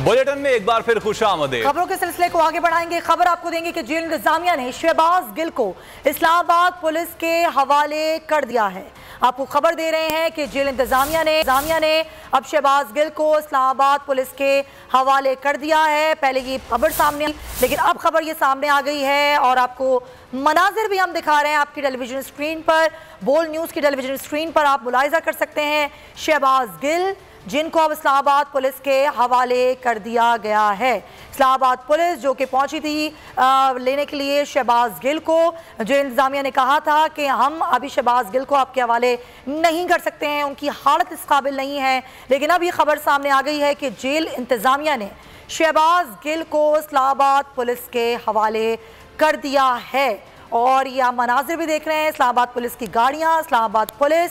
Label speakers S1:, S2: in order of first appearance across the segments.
S1: Bulletin में एक बार फिर खुश आमदे
S2: खबरों के सिलसिले को आगे बढ़ाएँगे। खबर आपको देंगे कि जेल इंतजामिया ने शहबाज गिल को इस्लामाबाद पुलिस के हवाले कर दिया है। आपको खबर दे रहे हैं कि जेल इंतजामिया ने इंतजामिया ने अब शहबाज गिल को इस्लामाबाद पुलिस के हवाले कर दिया है। पहले ये खबर सामने लेकिन अब खबर ये सामने आ गई है और आपको मनाजिर भी हम दिखा रहे हैं आपकी टेलीविज़न स्क्रीन पर। बोल न्यूज़ की टेलीविज़न स्क्रीन पर आप मुलायजा कर सकते हैं। शहबाज गिल जिनको अब इस्लामाबाद पुलिस के हवाले कर दिया गया है। इस्लामाबाद पुलिस जो कि पहुँची थी आ, लेने के लिए शहबाज गिल को जो इंतजामिया ने कहा था कि हम अभी शहबाज गिल को आपके हवाले नहीं कर सकते हैं उनकी हालत इस काबिल नहीं है। लेकिन अब ये खबर सामने आ गई है कि जेल इंतजामिया ने शहबाज गिल को इस्लामाबाद पुलिस के हवाले कर दिया है। और ये आप मनाजिर भी देख रहे हैं, इस्लामाबाद पुलिस की गाड़ियाँ, इस्लामाबाद पुलिस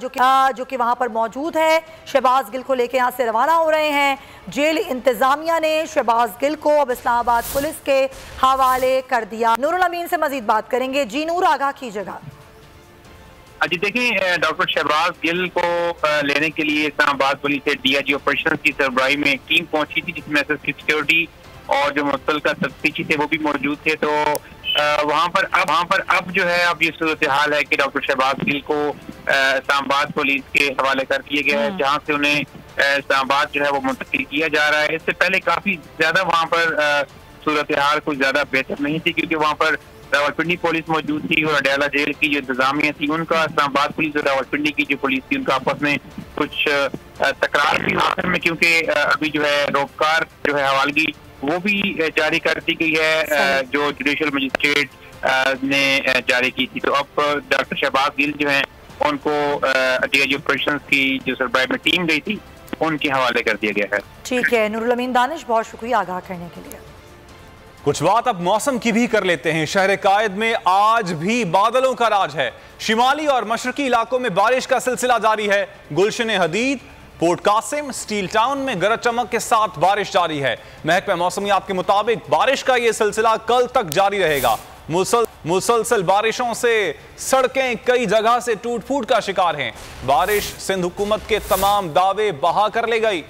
S2: जो कि जो कि वहाँ पर मौजूद है। शहबाज गिल को लेके यहाँ से रवाना हो रहे हैं। जेल इंतज़ामिया ने शहबाज गिल को अब इस्लामाबाद पुलिस के हवाले कर दिया। नूरुल अमीन से मजीद बात करेंगे। जी, नूर, आगाह कीजिएगा।
S3: जी, देखिए डॉक्टर शहबाज गिल को लेने के लिए इस्लामाबाद पुलिस से डीआईजी ऑपरेशन की सरबराही में टीम पहुँची थी, जिसमें सिक्योरिटी और जो मुतल का तफ्तीशी थे, वो भी मौजूद थे। तो वहाँ पर अब वहाँ पर अब जो है अब ये सूरत हाल है कि डॉक्टर शहबाज गिल को इस्लामाबाद पुलिस के हवाले कर दिया गया है हम्म। जहाँ से उन्हें इस्लामाबाद जो है वो मुंतकिल किया जा रहा है इससे पहले काफ़ी ज़्यादा वहाँ पर सूरत हाल कुछ ज़्यादा बेहतर नहीं थी क्योंकि वहाँ पर रावलपिंडी पुलिस मौजूद थी और अडयाला जेल की जो इंतजामिया थी उनका इस्लामाबाद पुलिस और रावलपिंडी की जो पुलिस थी उनका आपस में कुछ तकरार भी आखिर में क्योंकि अभी जो है रोपकार जो है हवालगी वो भी जारी कर दी गई है जो जुडिशल मजिस्ट्रेट ने जारी की थी। तो अब डॉक्टर शहबाज गिल जो है उनको डीआईजी ऑपरेशन की जो सरबराह में टीम गई थी उनके हवाले कर दिया गया है।
S2: ठीक है नूरुल अमीन दानिश बहुत शुक्रिया आगाह करने के लिए।
S1: कुछ बात अब मौसम की भी कर लेते हैं। शहर कायद में आज भी बादलों का राज है। शिमाली और मशरकी इलाकों में बारिश का सिलसिला जारी है। Gulshan Hadeed Port Qasim, Steel Town में गरज चमक के साथ बारिश जारी है। महकमे मौसमियात के मुताबिक बारिश का यह सिलसिला कल तक जारी रहेगा। मुसल, मुसलसल बारिशों से सड़कें कई जगह से टूट फूट का शिकार हैं। बारिश सिंध हुकूमत के तमाम दावे बहा कर ले गई।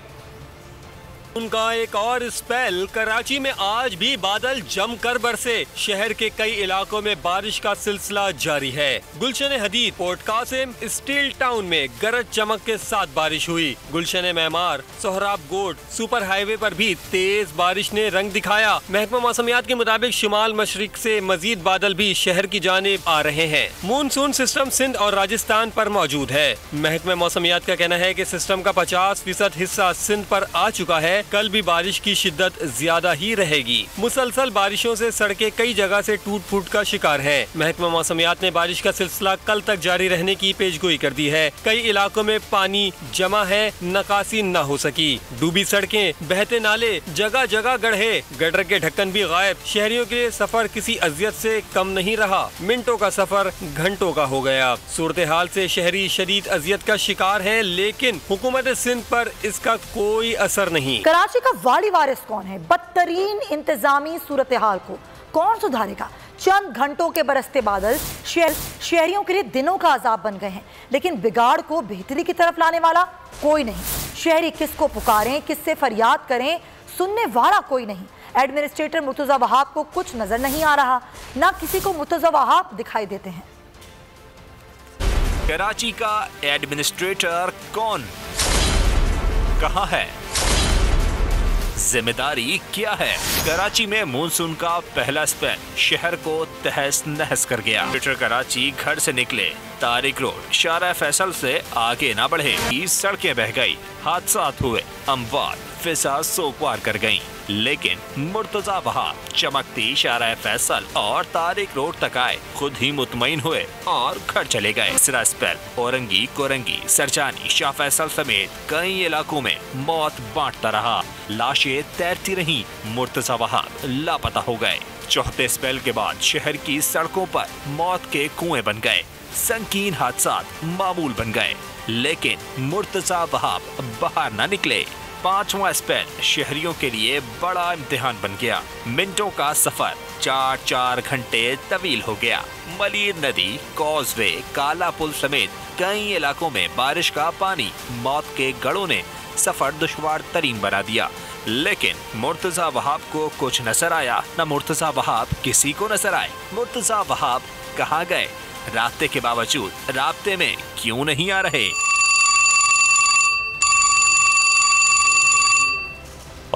S4: उनका एक और स्पेल, कराची में आज भी बादल जमकर बरसे। शहर के कई इलाकों में बारिश का सिलसिला जारी है। Gulshan Hadeed, Port Qasim, Steel Town में गरज चमक के साथ बारिश हुई। गुलशन मेमार, सोहराब गोड सुपर हाईवे पर भी तेज बारिश ने रंग दिखाया। महकमा मौसमियात के मुताबिक शुमाल मशरक से मजीद बादल भी शहर की जानेब आ रहे हैं। मानसून सिस्टम सिंध और राजस्थान पर मौजूद है। महकमा मौसमियात का कहना है की सिस्टम का पचास फ़ीसद हिस्सा सिंध पर आ चुका है। कल भी बारिश की शिद्दत ज़्यादा ही रहेगी। मुसलसल बारिशों से सड़कें कई जगह से टूट फूट का शिकार है। महकमा मौसमियात ने बारिश का सिलसिला कल तक जारी रहने की पेशगोई कर दी है। कई इलाकों में पानी जमा है, नकासी न हो सकी। डूबी सड़कें, बहते नाले जगह जगह गढ़े गडर के ढक्कन भी गायब। शहरियों के लिए सफ़र किसी अजियत से कम नहीं रहा। मिनटों का सफ़र घंटों का हो गया। सूरत हाल से शहरी शदीद अजियत का शिकार है, लेकिन हुकूमत सिंध पर इसका कोई असर नहीं।
S2: कराची का वाली वारिस कौन है? बदतरीन इंतजामी सूरत हाल को कौन सुधारेगा? चंद घंटों के बरसते बादल शहर, शहरियों के लिए दिनों का अजाब बन गए हैं। लेकिन बिगाड़ को बेहतरी की तरफ़ लाने वाला कोई नहीं। शहरी किसको पुकारें, किससे फरियाद करें, सुनने वाला कोई नहीं। एडमिनिस्ट्रेटर मुर्तजा वहाब को कुछ नज़र नहीं आ रहा। ना किसी को मुर्तजा वहाब दिखाई देते हैं।
S5: कराची का एडमिनिस्ट्रेटर कौन? कहा है? ज़िम्मेदारी क्या है? कराची में मानसून का पहला स्पेल शहर को तहस नहस कर गया। ट्विटर कराची घर से निकले, तारिक रोड शारा फैसल से आगे ना बढ़े। सड़कें बह गई, हादसा हुए अमवाद फिजा सोपार कर गई लेकिन मुर्तजा बहा चमकती शारा फैसल और तारिक रोड तक आए, खुद ही मुतमिन हुए और घर चले गए। औरंगी कोरंगी, सरजानी, शाह फैसल समेत कई इलाकों में मौत बांटता रहा। लाशें तैरती रही, मुर्तजा बहा लापता हो गए। चौथे स्पेल के बाद शहर की सड़कों पर मौत के कुएँ बन गए संकीन हादसा मामूल बन गए। लेकिन मुर्तजा वहाब बाहर न निकले। पांचवा स्पेल शहरियों के लिए बड़ा इम्तिहान बन गया। मिनटों का सफ़र चार चार घंटे तवील हो गया। मलिर नदी कॉजवे काला पुल समेत कई इलाकों में बारिश का पानी मौत के गढ़ों ने सफ़र दुशवार तरीन बना दिया। लेकिन मुर्तजा वहाब को कुछ नज़र आया, न मुर्तजा वहाब किसी को नज़र आए। मुर्तजा वहाब कहाँ गए? रास्ते के बावजूद रास्ते में क्यों नहीं आ रहे?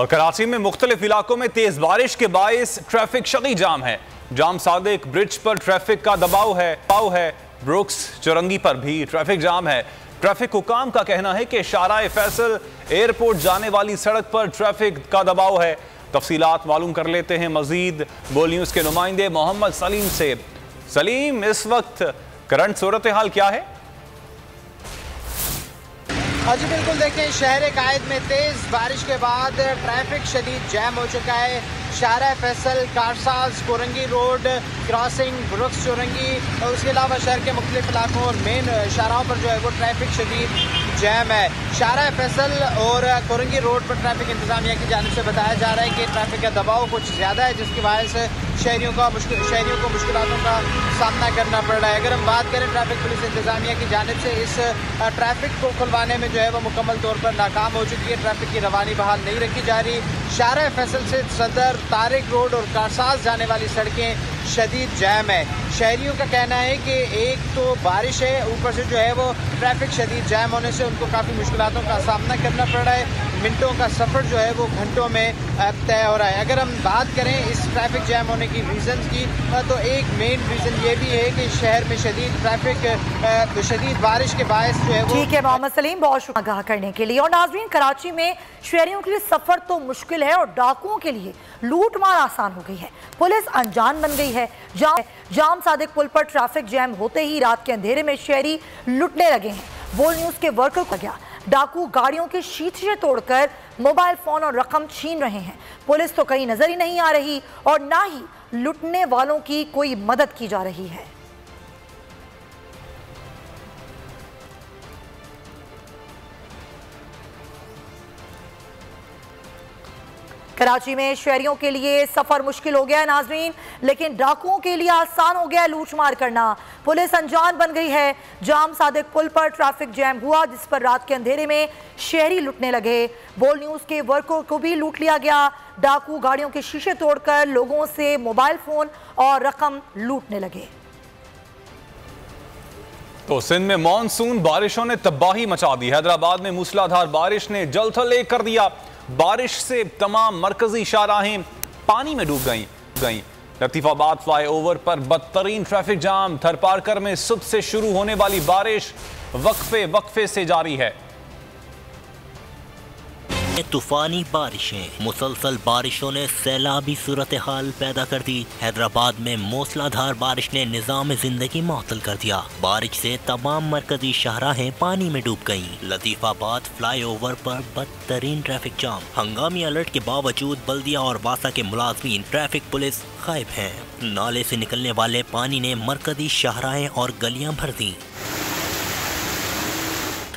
S1: और कराची में मुख्तलिफ़ इलाकों में तेज बारिश के बायस ट्रैफ़िक शदी जाम है। जाम सादिक ब्रिज पर ट्रैफ़िक का दबाव है, पाव है। ब्रुक्स चौरंगी पर भी ट्रैफ़िक जाम है। ट्रैफ़िक हुकाम का कहना है कि शारा फैसल एयरपोर्ट जाने वाली सड़क पर ट्रैफ़िक का दबाव है। तफसीलात मालूम कर लेते हैं मजीद। बोल न्यूज़ के नुमाइंदे मोहम्मद सलीम से। सलीम, इस वक्त करंट सूरत हाल क्या है?
S6: हाँ जी, बिल्कुल देखें, शहर कायद में तेज़ बारिश के बाद ट्रैफ़िक शदीद जैम हो चुका है। Shahra Faisal, Karsaz, Korangi road, crossing Brooks Chowrangi और उसके अलावा शहर के मुख्तलिफ़ इलाकों और मेन शाराओं पर जो है वो ट्रैफ़िक शदीद जैम है। शारा फैसल और कोरंगी रोड पर ट्रैफ़िक इंतजामिया की जानब से बताया जा रहा है कि ट्रैफ़िक का दबाव कुछ ज़्यादा है, जिसकी वजह से शहरीों का शहरीों को मुश्किलों का सामना करना पड़ रहा है। अगर हम बात करें ट्रैफ़िक पुलिस इंतजामिया की जानब से, इस ट्रैफ़िक को खुलवाने में जो है वो मुकम्मल तौर पर नाकाम हो चुकी है। ट्रैफ़िक की रवानी बहाल नहीं रखी जा रही। शारा फैसल से सदर तारिक रोड और कारसाज जाने वाली सड़कें शदीद जैम है। शहरीों का कहना है कि एक तो बारिश है, ऊपर से जो है वो ट्रैफ़िक शदीद जैम होने से उनको काफ़ी मुश्किलों का सामना करना पड़ रहा है। मिनटों का सफ़र जो है वो घंटों में तय हो रहा है। अगर हम बात करें इस ट्रैफ़िक जैम होने की रीज़न की तो एक मेन रीज़न ये भी है कि शहर में शदीद ट्रैफ़िक शदीद बारिश के बायस जो है
S2: ठीक है, मोहम्मद सलीम, बहुत शुक्रिया आगाह करने के लिए। और नाजरीन, कराची में शहरियों के लिए सफ़र तो मुश्किल है और डाकुओं के लिए लूट मार आसान हो गई है। पुलिस अनजान बन गई है। जाम जाम सादिक पुल पर ट्रैफ़िक जैम होते ही रात के अंधेरे में शहरी लुटने लगे हैं। बोल न्यूज़ के वर्कर को गया डाकू गाड़ियों के शीशे तोड़कर मोबाइल फ़ोन और रकम छीन रहे हैं। पुलिस तो कहीं नज़र ही नहीं आ रही और ना ही लुटने वालों की कोई मदद की जा रही है। कराची में शहरियों के लिए सफ़र मुश्किल हो गया है, नाजरीन, लेकिन डाकुओं के लिए आसान हो गया लूट मार करना। पुलिस अनजान बन गई है। जाम सादिक पुल पर ट्रैफ़िक जैम हुआ, जिस पर रात के अंधेरे में शहरी लुटने लगे। बोल न्यूज़ के वर्कर को भी लूट लिया गया। डाकू गाड़ियों के शीशे तोड़कर लोगों से मोबाइल फ़ोन और रकम लूटने लगे।
S1: तो सिंध में मानसून बारिशों ने तबाही मचा दी। हैदराबाद में मूसलाधार बारिश ने जलथल कर दिया। बारिश से तमाम मरकजी शाहराहें पानी में डूब गई गई। लतीफाबाद फ्लाईओवर पर बदतरीन ट्रैफ़िक जाम। थरपारकर में सुबह से शुरू होने वाली बारिश वक्फे वक्फे से जारी है।
S7: तूफानी बारिशें। मुसलसल बारिशों ने सैलाबी सूरत हाल पैदा कर दी। हैदराबाद में मौसलाधार बारिश ने निज़ाम ज़िंदगी मअतल कर दिया। बारिश से तमाम मरकजी शाहराहें पानी में डूब गई लतीफाबाद फ्लाई ओवर पर बदतरीन ट्रैफ़िक जाम। हंगामी अलर्ट के बावजूद बल्दिया और वासा के मुलाजमीन, ट्रैफ़िक पुलिस गायब है। नाले से निकलने वाले पानी ने मरकजी शाहराहें और गलियाँ भर दी।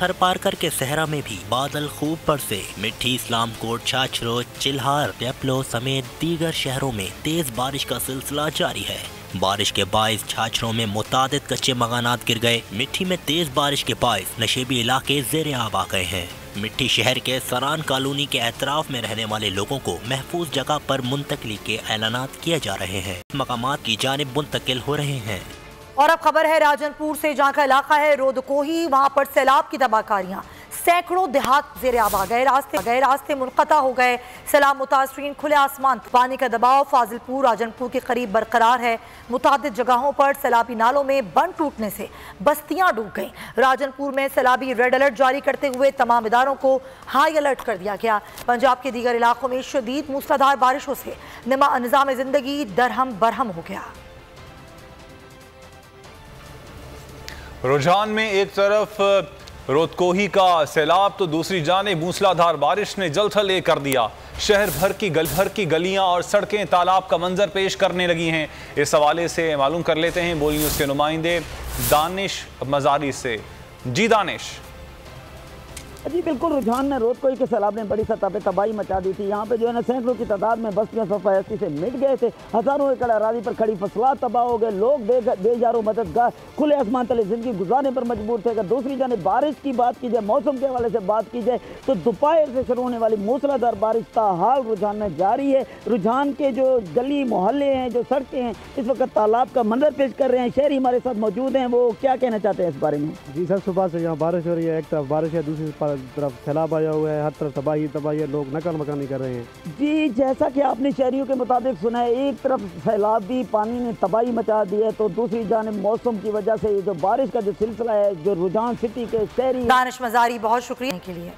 S7: थर पारकर के सहरा में भी बादल खूब बरसे मिट्टी इस्लाम कोट छाछरो, चिल्हार पेपलो समेत दीगर शहरों में तेज बारिश का सिलसिला जारी है। बारिश के बायस छाछरों में मुताद कच्चे मकानात गिर गए। मिट्टी में तेज बारिश के बायस नशेबी इलाके जेर आब आ गए हैं। मिट्टी शहर के सरान कॉलोनी के एतराफ में रहने वाले लोगों को महफूज जगह पर मुंतकली के ऐलान किए जा रहे हैं। मकाम की जानब मुंतकिल हो रहे हैं।
S2: और अब खबर है, राजनपुर से जहाँ का इलाका है, रोदकोही, वहाँ पर सैलाब की तबाहकारियाँ। सैकड़ों देहात जेर आब आ गए, रास्ते गए, रास्ते मुनता हो गए। सैलाब मुतासरीन खुले आसमान, पानी का दबाव, फाजिलपुर, राजनपुर के करीब बरकरार है। मुतद जगहों पर सैलाबी नालों में बंद टूटने से बस्तियाँ डूब गईं। राजनपुर में सैलाबी रेड अलर्ट जारी करते हुए तमाम इदारों को हाई अलर्ट कर दिया गया। पंजाब के दीगर इलाकों में शदीद मूसलाधार बारिशों से निमा निज़ाम ज़िंदगी दरहम बरहम हो गया।
S1: रुझान में एक तरफ़ रोतकोही का सैलाब तो दूसरी जाने मूसलाधार बारिश ने जल जलथल कर दिया। शहर भर की गल, भर की गलियाँ और सड़कें तालाब का मंजर पेश करने लगी हैं। इस हवाले से मालूम कर लेते हैं, बोली उसके नुमाइंदे दानिश मजारी से। जी दानिश।
S8: जी, बिल्कुल, रुझान ने रोज कोई के सैलाब ने बड़ी सतह पर तबाही मचा दी थी। यहाँ पे जो है ना, सैकड़ों की तादाद में बस्तियाँ सफायस्ती से मिट गए थे। हज़ारों एकड़ अराजी पर खड़ी फसलात तबाह हो गए। लोग बेजारो मददगार। खुले आसमान तले ज़िंदगी गुजारने पर मजबूर थे। अगर दूसरी जाने बारिश की बात की जाए, मौसम के हवाले से बात की जाए तो दोपहर से शुरू होने वाली मूसलाधार बारिश का हाल रुझान में जारी है। रुझान के जो गली मोहल्ले हैं, जो सड़कें हैं, इस वक्त तालाब का मंजर पेश कर रहे हैं। शहरी हमारे साथ मौजूद हैं। वो क्या कहना चाहते हैं इस बारे में?
S9: जी सर, सुबह से यहाँ बारिश हो रही है। एक तरफ़ बारिश है, दूसरी तरफ़ सैलाब आया हुआ है हर तरफ़ तबाही तबाही है लोग नकल मकानी कर रहे हैं।
S8: जी जैसा कि आपने शहरीों के मुताबिक सुना है एक तरफ़ सैलाब भी पानी ने तबाही मचा दी है तो दूसरी जानब मौसम की वजह से जो बारिश का जो सिलसिला है जो रुझान सिटी के शहरी
S2: दानिश मजारी बहुत शुक्रिया। के लिए।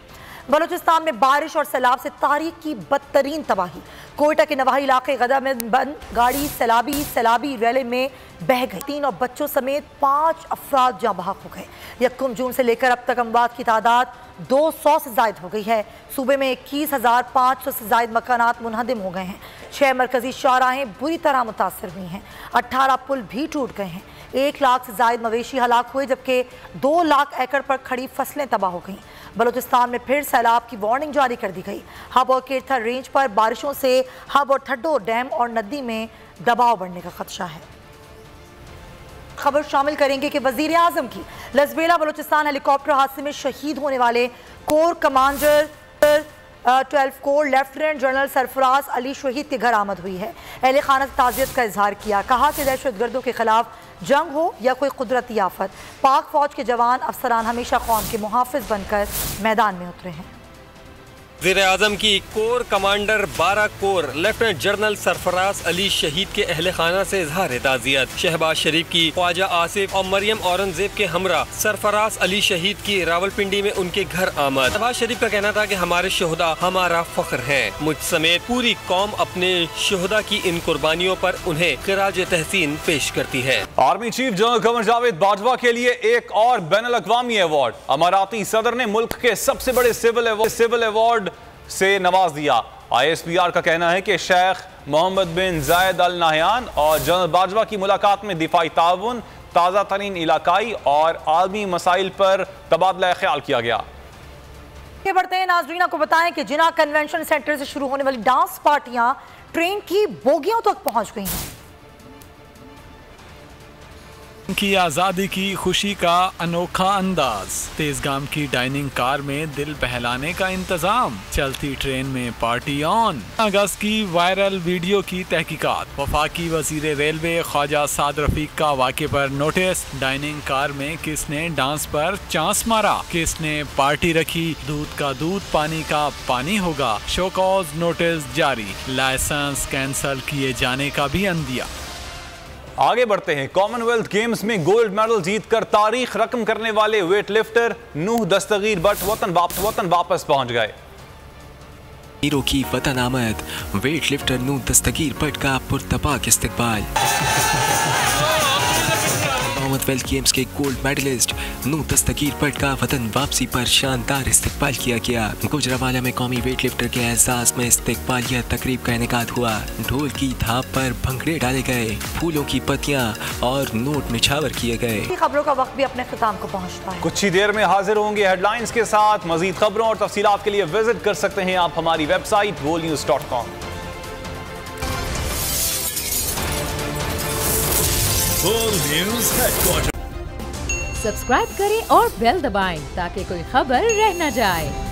S2: बलूचिस्तान में बारिश और सैलाब से तारीख की बदतरीन तबाही। कोयटा के नवाही इलाके गदा में बंद, गाड़ी सैलाबी सैलाबी रैली में बह गई। तीन और बच्चों समेत पाँच अफराद जहाँ बहाक हो गए। यकम जून से लेकर अब तक अमवात की तादाद दो सौ से जायद हो गई है। सूबे में इक्कीस हज़ार पाँच सौ से जायद मकान मुनहदम हो गए हैं। छः मरकजी शाहराहें बुरी तरह मुतासर हुई हैं। अट्ठारह पुल भी टूट गए हैं। एक लाख से जायद मवेशी हलाक हुए, जबकि दो लाख एकड़ पर खड़ी फ़सलें तबाह हो गईं। बलूचिस्तान में फिर सैलाब की वार्निंग जारी कर दी गई। हब और केरथर रेंज पर बारिशों से हब और थड्डो डैम और नदी में दबाव बढ़ने का खदशा है। खबर शामिल करेंगे कि वज़ीर आज़म की लजबेला बलोचिस्तान हेलीकॉप्टर हादसे में शहीद होने वाले corps commander twelve corps lieutenant general Sarfaraz Ali शहीद के घर आमद हुई है। अहल खाना ताज़ियत का इजहार किया। कहा कि दहशत गर्दों के खिलाफ जंग हो या कोई कुदरती आफत, पाक फौज के जवान अफसरान हमेशा कौम के मुहाफ़ बनकर मैदान में उतरे हैं।
S4: वज़ीर अजम की कोर कमांडर बारह corps, lieutenant general Sarfaraz Ali शहीद के अहल खाना से इजहार ताजियत। शहबाज शरीफ की ख्वाजा आसिफ और मरियम औरंगज़ेब के हमरा सरफराज अली शहीद की रावलपिंडी में उनके घर आमद। शहबाज शरीफ का कहना था की हमारे शहदा, हमारा फख्र है। मुझ समेत पूरी कौम अपने शहदा की इन कुर्बानियों आरोप उन्हें खराज तहसीन पेश करती है।
S1: Army chief general Qamar Javed Bajwa के लिए एक और बैन अवी अवार्ड। अमाराती सदर ने मुल्क के सबसे बड़े सिविल सिविल अवार्ड से नवाज़ दिया। आईएसपीआर का कहना है कि Sheikh Mohammed bin Zayed Al Nahyan और जनरल बाजवा की मुलाकात में दिफाई ताउन, ताज़ा तरीन इलाकाई और आलमी मसाइल पर तबादला ख्याल किया गया।
S2: बढ़ते हैं। नाजरीना को बताएँ कि जिना कन्वेंशन सेंटर से शुरू होने वाली डांस पार्टियाँ ट्रेन की बोगियों तक पहुँच गई हैं।
S10: की आज़ादी की खुशी का अनोखा अंदाज। तेजगाम की डाइनिंग कार में दिल बहलाने का इंतज़ाम। चलती ट्रेन में पार्टी ऑन। अगस्त की वायरल वीडियो की तहकीकात। वफाकी वज़ीर रेलवे ख्वाजा साद रफीक का वाक़े पर नोटिस। डाइनिंग कार में किसने डांस पर चांस मारा? किसने पार्टी रखी? दूध का दूध, पानी का पानी होगा। शोकॉज नोटिस जारी। लाइसेंस कैंसल किए जाने का भी अंदिया।
S1: आगे बढ़ते हैं। कॉमनवेल्थ गेम्स में गोल्ड मेडल जीतकर तारीख रकम करने वाले वेट लिफ्टर नूह दस्तगीर बट वतन वापस वतन वापस पहुँच गए।
S11: हीरो की वतन आमद वेट लिफ्टर नूह दस्तगीर बट का पुरतपाक इस्तकबाल। कॉमनवेल्थ गेम्स के गोल्ड मेडलिस्ट नू दस्तगीर भट्ट का वतन वापसी पर शानदार इस्तेकबाल किया गया। गुजरावाला में कौमी वेट लिफ्टर के एहसास में इस्तेकबालिया तकरीब का इनका हुआ। ढोल की धाप पर भंगड़े डाले गए फूलों की पत्तियाँ और नोट निछावर किए गए।
S2: खबरों का वक्त भी अपने खिताब को पहुँचता है
S1: कुछ ही देर में हाजिर होंगे हेडलाइंस के साथ। मजीद खबरों और तफसीत के लिए विज़िट कर सकते हैं आप हमारी वेबसाइट वोल न्यूज़ डॉट कॉम।
S12: सब्सक्राइब करें और बेल दबाएँ ताकि कोई खबर रह न जाए।